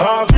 Hard